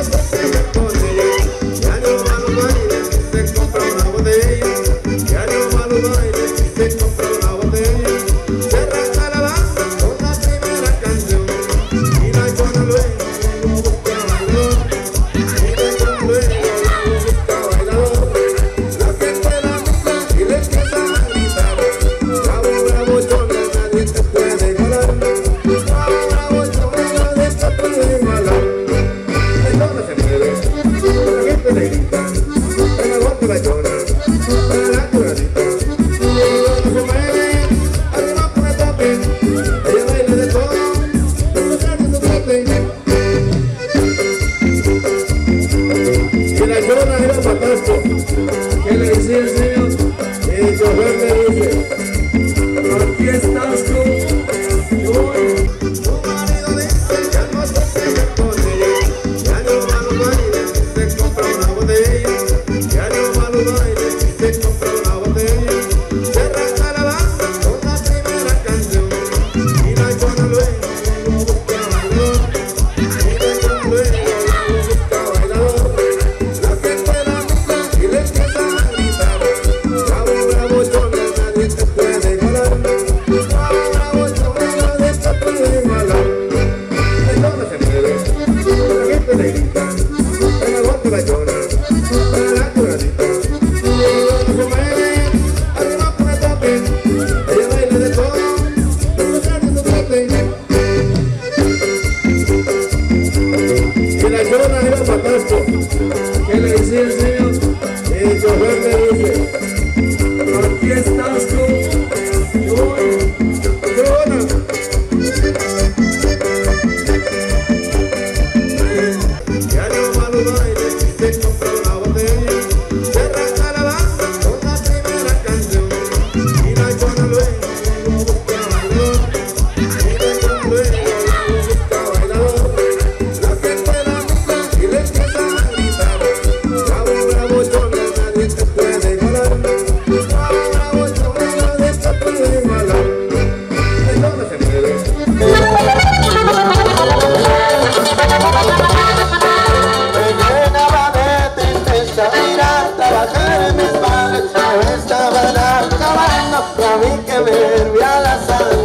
Let's go. Let's go. soberbia la salud.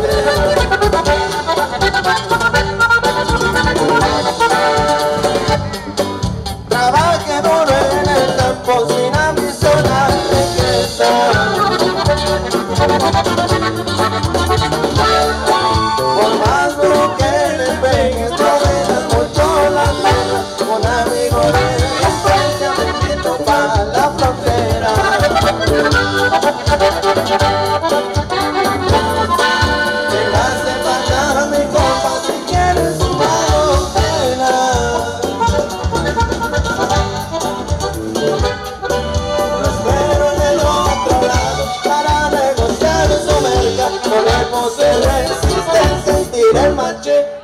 my life. Since then, since